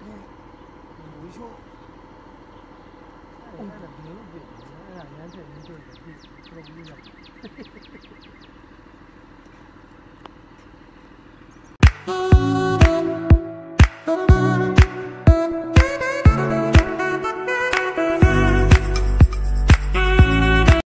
哎。でも、よいしょ。なんか、美容部やん、ね、あ、やんちゃや、